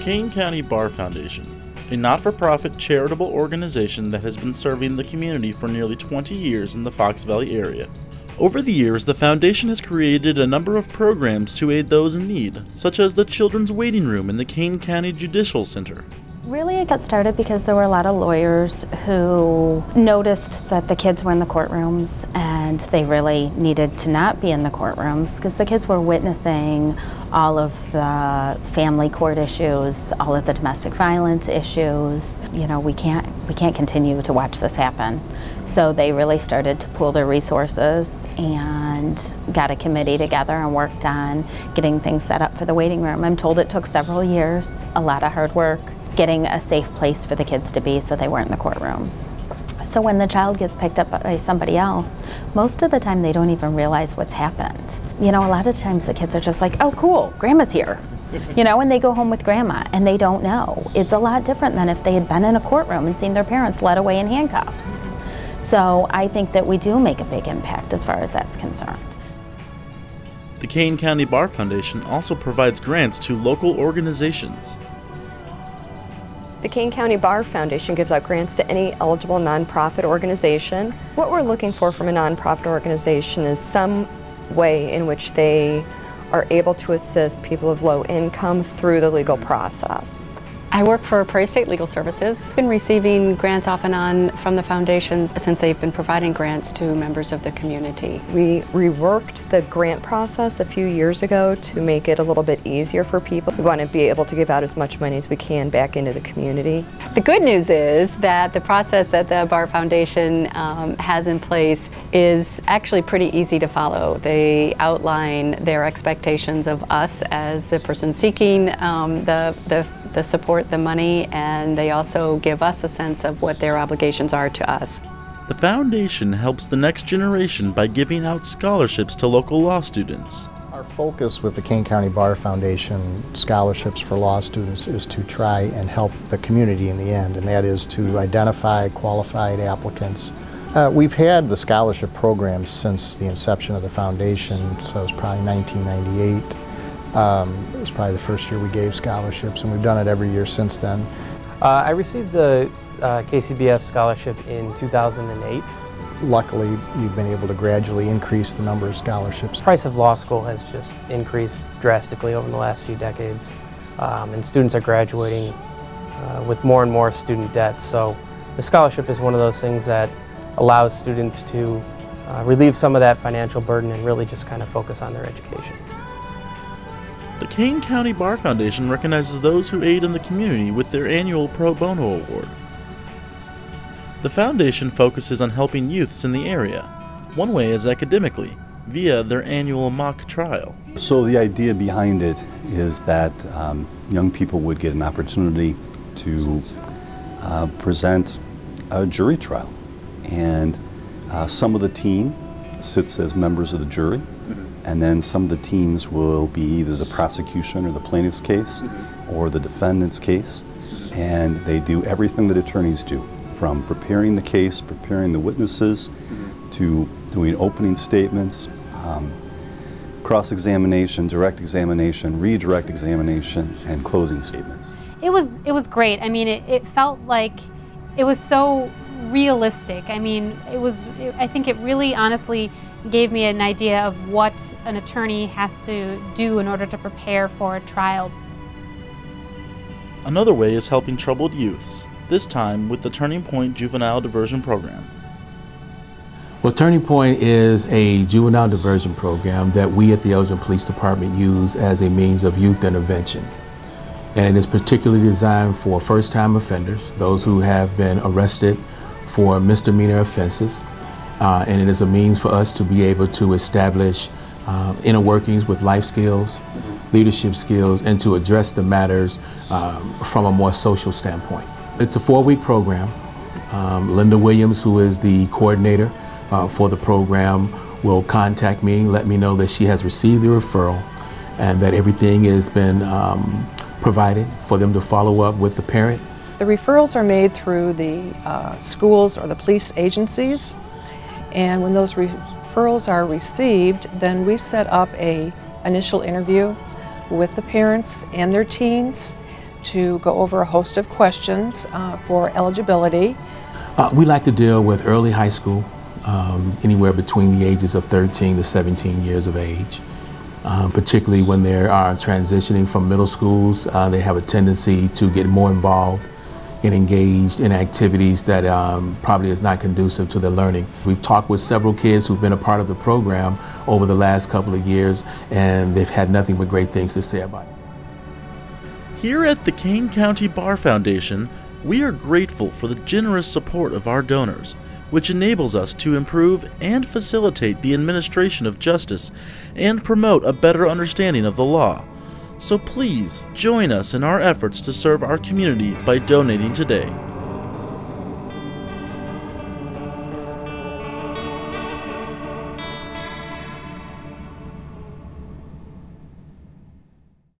Kane County Bar Foundation, a not for profit charitable organization that has been serving the community for nearly 20 years in the Fox Valley area. Over the years, the foundation has created a number of programs to aid those in need, such as the Children's Waiting Room in the Kane County Judicial Center. Really, it got started because there were a lot of lawyers who noticed that the kids were in the courtrooms and they really needed to not be in the courtrooms because the kids were witnessing all of the family court issues, all of the domestic violence issues. You know, we can't we can't continue to watch this happen. So they really started to pool their resources and got a committee together and worked on getting things set up for the waiting room. I'm told it took several years, a lot of hard work getting a safe place for the kids to be so they weren't in the courtrooms. So when the child gets picked up by somebody else, most of the time they don't even realize what's happened. You know, a lot of times the kids are just like, oh, cool, grandma's here. You know, and they go home with grandma and they don't know. It's a lot different than if they had been in a courtroom and seen their parents led away in handcuffs. So I think that we do make a big impact as far as that's concerned. The Kane County Bar Foundation also provides grants to local organizations. The Kane County Bar Foundation gives out grants to any eligible nonprofit organization. What we're looking for from a nonprofit organization is some way in which they are able to assist people of low income through the legal process. I work for Prairie State Legal Services. I've been receiving grants off and on from the foundations since they've been providing grants to members of the community. We reworked the grant process a few years ago to make it a little bit easier for people. We want to be able to give out as much money as we can back into the community. The good news is that the process that the Bar Foundation um, has in place is actually pretty easy to follow. They outline their expectations of us as the person seeking um, the, the the support, the money, and they also give us a sense of what their obligations are to us. The foundation helps the next generation by giving out scholarships to local law students. Our focus with the Kane County Bar Foundation scholarships for law students is to try and help the community in the end, and that is to identify qualified applicants. Uh, we've had the scholarship program since the inception of the foundation, so it's probably 1998. Um, it was probably the first year we gave scholarships, and we've done it every year since then. Uh, I received the uh, KCBF scholarship in 2008. Luckily, we've been able to gradually increase the number of scholarships. The price of law school has just increased drastically over the last few decades, um, and students are graduating uh, with more and more student debt. So the scholarship is one of those things that allows students to uh, relieve some of that financial burden and really just kind of focus on their education. The Kane County Bar Foundation recognizes those who aid in the community with their annual Pro Bono Award. The foundation focuses on helping youths in the area. One way is academically, via their annual mock trial. So the idea behind it is that um, young people would get an opportunity to uh, present a jury trial. And uh, some of the team sits as members of the jury, and then some of the teams will be either the prosecution or the plaintiff's case or the defendant's case, and they do everything that attorneys do, from preparing the case, preparing the witnesses, to doing opening statements, um, cross-examination, direct examination, redirect examination, and closing statements. It was it was great. I mean, it, it felt like it was so realistic. I mean, it was. It, I think it really, honestly gave me an idea of what an attorney has to do in order to prepare for a trial. Another way is helping troubled youths, this time with the Turning Point Juvenile Diversion Program. Well, Turning Point is a juvenile diversion program that we at the Elgin Police Department use as a means of youth intervention. And it is particularly designed for first-time offenders, those who have been arrested for misdemeanor offenses, uh, and it is a means for us to be able to establish uh, inner workings with life skills, leadership skills, and to address the matters um, from a more social standpoint. It's a four-week program. Um, Linda Williams, who is the coordinator uh, for the program, will contact me, let me know that she has received the referral and that everything has been um, provided for them to follow up with the parent. The referrals are made through the uh, schools or the police agencies. And when those referrals are received, then we set up a initial interview with the parents and their teens to go over a host of questions uh, for eligibility. Uh, we like to deal with early high school, um, anywhere between the ages of 13 to 17 years of age. Um, particularly when they are transitioning from middle schools, uh, they have a tendency to get more involved and engaged in activities that um, probably is not conducive to their learning. We've talked with several kids who've been a part of the program over the last couple of years, and they've had nothing but great things to say about it. Here at the Kane County Bar Foundation, we are grateful for the generous support of our donors, which enables us to improve and facilitate the administration of justice and promote a better understanding of the law. So please join us in our efforts to serve our community by donating today.